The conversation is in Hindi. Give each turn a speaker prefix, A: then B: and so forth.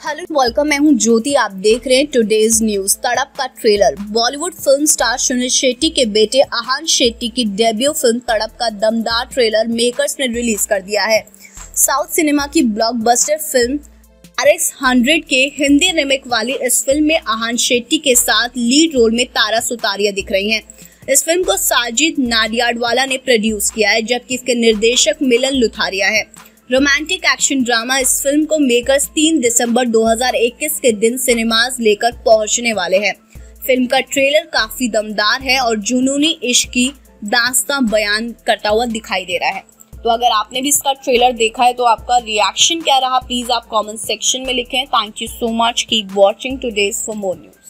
A: हेलो वेलकम मैं हूँ ज्योति, आप देख रहे हैं टुडेज न्यूज़ तड़प का trailer Bollywood film star Suniel Shetty के बेटे आहान शेट्टी की डेब्यू फ़िल्म तड़प का दमदार ट्रेलर मेकर्स ने रिलीज़ कर दिया है। साउथ सिनेमा की blockbuster film R X hundred के हिंदी रिमेक वाली इस फ़िल्म में आहान शेट्टी के साथ लीड रोल में तारा सुतारिया दिख रही हैं। इस फ़िल्म को साजिद नाडियाडवाला ने प्रोड्यूस किया है, जबकि इसके निर्देशक मिलन लुथारिया है। रोमांटिक एक्शन ड्रामा इस फ़िल्म को मेकर्स 3 दिसंबर 2021 के दिन सिनेमाज लेकर पहुँचने वाले हैं। फ़िल्म का ट्रेलर काफ़ी दमदार है और जुनूनी इश्क की दास्तां बयान करता हुआ दिखाई दे रहा है। तो अगर आपने भी इसका ट्रेलर देखा है तो आपका रिएक्शन क्या रहा? प्लीज़ आप कमेंट सेक्शन में लिखें। Thank you so much keep watching today's for more news